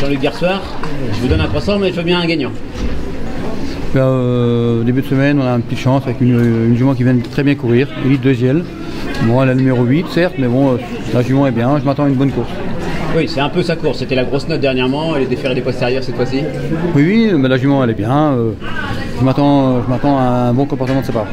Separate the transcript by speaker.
Speaker 1: Jean-Luc Garsoir, je vous donne un 300, mais il faut bien un gagnant.
Speaker 2: Euh, début de semaine, on a une petite chance avec une, jument qui vient de très bien courir, Elite Deuxième. Bon, elle est numéro 8, certes, mais bon, euh, la jument est bien, je m'attends à une bonne course.
Speaker 1: Oui, c'est un peu sa course. C'était la grosse note dernièrement, elle est déférée des postérieurs cette fois-ci.
Speaker 2: Oui, oui, mais la jument elle est bien. Euh, je m'attends à un bon comportement de sa part.